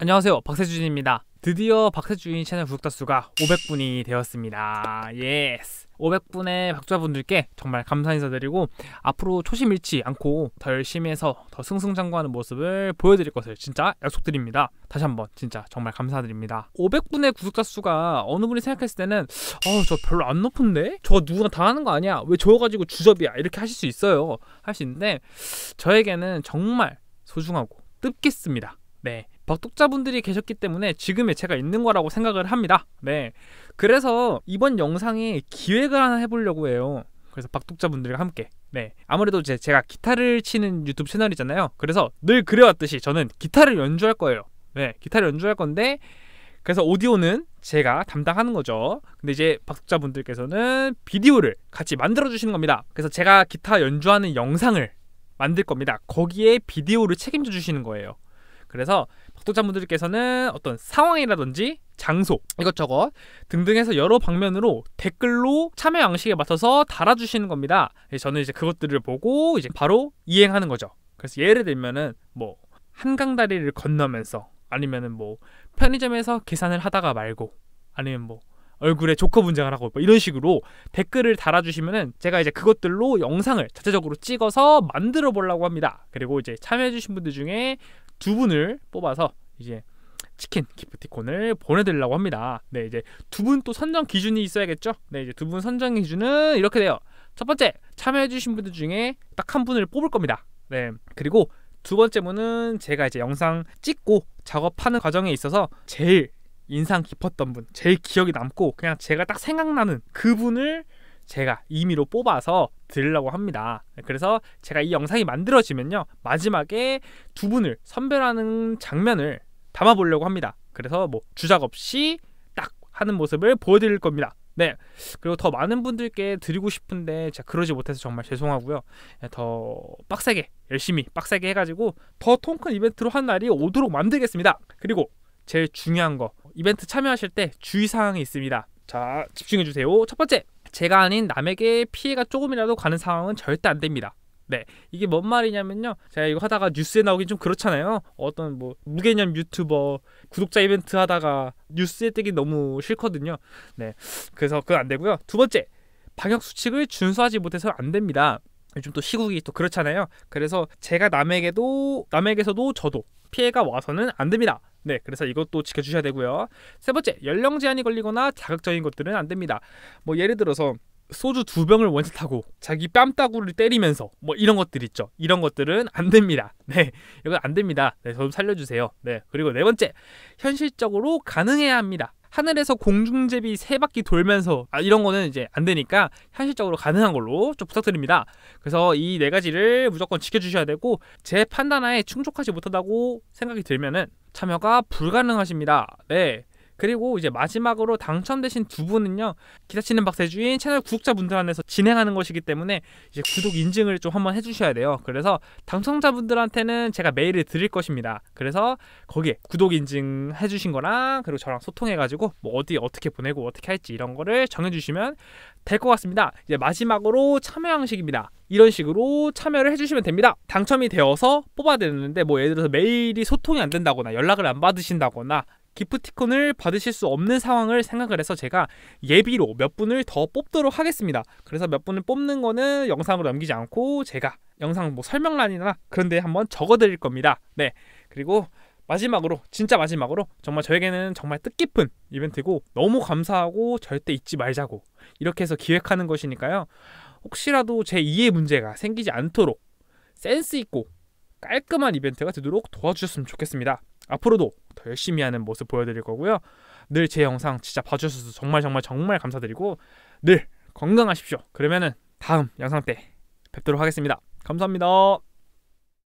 안녕하세요. 박세준입니다. 드디어 박세준이 채널 구독자 수가 500분이 되었습니다. yes 500분의 박독자분들께 정말 감사 인사드리고 앞으로 초심 잃지 않고 더 열심히 해서 더 승승장구하는 모습을 보여드릴 것을 진짜 약속드립니다. 다시 한번 진짜 정말 감사드립니다. 500분의 구독자 수가 어느 분이 생각했을 때는 어 저 별로 안 높은데? 저 누구나 다 하는 거 아니야? 왜 저거 가지고 주접이야? 이렇게 하실 수 있어요. 할 수 있는데 저에게는 정말 소중하고 뜻깊습니다. 네. 박 독자분들이 계셨기 때문에 지금의 제가 있는 거라고 생각을 합니다. 네. 그래서 이번 영상에 기획을 하나 해보려고 해요. 그래서 박독자분들과 함께. 네. 아무래도 제, 제가 기타를 치는 유튜브 채널이잖아요. 그래서 늘 그래왔듯이 저는 기타를 연주할 거예요. 네. 기타를 연주할 건데, 그래서 오디오는 제가 담당하는 거죠. 근데 이제 박독자분들께서는 비디오를 같이 만들어 주시는 겁니다. 그래서 제가 기타 연주하는 영상을 만들 겁니다. 거기에 비디오를 책임져 주시는 거예요. 그래서 박독자분들께서는 어떤 상황이라든지 장소 이것저것 등등해서 여러 방면으로 댓글로 참여 양식에 맞춰서 달아주시는 겁니다. 저는 이제 그것들을 보고 이제 바로 이행하는 거죠. 그래서 예를 들면은 뭐 한강 다리를 건너면서 아니면은 뭐 편의점에서 계산을 하다가 말고 아니면 뭐 얼굴에 조커 분장을 하고 뭐 이런 식으로 댓글을 달아주시면은 제가 이제 그것들로 영상을 자체적으로 찍어서 만들어 보려고 합니다. 그리고 이제 참여해주신 분들 중에 두 분을 뽑아서 이제 치킨 기프티콘을 보내드리려고 합니다. 네, 이제 두 분 또 선정 기준이 있어야겠죠? 네, 이제 두 분 선정 기준은 이렇게 돼요. 첫 번째, 참여해주신 분들 중에 딱 한 분을 뽑을 겁니다. 네, 그리고 두 번째 분은 제가 이제 영상 찍고 작업하는 과정에 있어서 제일 인상 깊었던 분, 제일 기억이 남고 그냥 제가 딱 생각나는 그분을 제가 임의로 뽑아서 드리려고 합니다. 그래서 제가 이 영상이 만들어지면요. 마지막에 두 분을 선별하는 장면을 담아보려고 합니다. 그래서 뭐 주작 없이 딱 하는 모습을 보여드릴 겁니다. 네. 그리고 더 많은 분들께 드리고 싶은데 제가 그러지 못해서 정말 죄송하고요. 네, 더 빡세게 열심히 빡세게 해가지고 더 통큰 이벤트로 한 날이 오도록 만들겠습니다. 그리고 제일 중요한 거 이벤트 참여하실 때 주의사항이 있습니다. 자 집중해주세요. 첫 번째 제가 아닌 남에게 피해가 조금이라도 가는 상황은 절대 안 됩니다. 네, 이게 뭔 말이냐면요. 제가 이거 하다가 뉴스에 나오긴 좀 그렇잖아요. 어떤 뭐 무개념 유튜버 구독자 이벤트 하다가 뉴스에 뜨기 너무 싫거든요. 네, 그래서 그건 안 되고요. 두 번째, 방역 수칙을 준수하지 못해서 안 됩니다. 요즘 또 시국이 또 그렇잖아요. 그래서 제가 남에게도 남에게서도 저도 피해가 와서는 안 됩니다. 네, 그래서 이것도 지켜주셔야 되고요. 세 번째, 연령 제한이 걸리거나 자극적인 것들은 안 됩니다. 뭐 예를 들어서 소주 두 병을 원샷하고 자기 뺨따구를 때리면서 뭐 이런 것들 있죠. 이런 것들은 안 됩니다. 네, 이건 안 됩니다. 네, 좀 살려주세요. 네, 그리고 네 번째, 현실적으로 가능해야 합니다. 하늘에서 공중제비 세 바퀴 돌면서 아, 이런 거는 이제 안 되니까 현실적으로 가능한 걸로 좀 부탁드립니다. 그래서 이 네 가지를 무조건 지켜주셔야 되고 제 판단하에 충족하지 못하다고 생각이 들면은 참여가 불가능하십니다. 네. 그리고 이제 마지막으로 당첨되신 두 분은요 기타 치는 박세주인 채널 구독자분들 안에서 진행하는 것이기 때문에 이제 구독 인증을 좀 한번 해주셔야 돼요. 그래서 당첨자분들한테는 제가 메일을 드릴 것입니다. 그래서 거기에 구독 인증 해주신 거랑 그리고 저랑 소통해가지고 뭐 어디 어떻게 보내고 어떻게 할지 이런 거를 정해주시면 될 것 같습니다. 이제 마지막으로 참여 양식입니다. 이런 식으로 참여를 해주시면 됩니다. 당첨이 되어서 뽑아야 되는데 뭐 예를 들어서 메일이 소통이 안 된다거나 연락을 안 받으신다거나 기프티콘을 받으실 수 없는 상황을 생각을 해서 제가 예비로 몇 분을 더 뽑도록 하겠습니다. 그래서 몇 분을 뽑는 거는 영상으로 남기지 않고 제가 영상 뭐 설명란이나 그런 데 한번 적어 드릴 겁니다. 네. 그리고 마지막으로 진짜 마지막으로 정말 저에게는 정말 뜻깊은 이벤트고 너무 감사하고 절대 잊지 말자고 이렇게 해서 기획하는 것이니까요. 혹시라도 제 이해 문제가 생기지 않도록 센스 있고 깔끔한 이벤트가 되도록 도와주셨으면 좋겠습니다. 앞으로도 더 열심히 하는 모습 보여드릴 거고요. 늘 제 영상 진짜 봐주셔서 정말 정말 정말 감사드리고 늘 건강하십시오. 그러면은 다음 영상 때 뵙도록 하겠습니다. 감사합니다.